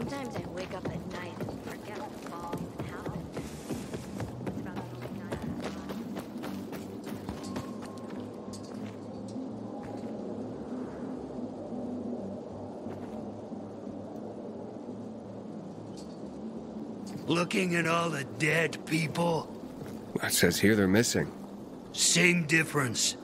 Sometimes I wake up at night and forget what fall happened. Looking at all the dead people, It says here they're missing. same difference.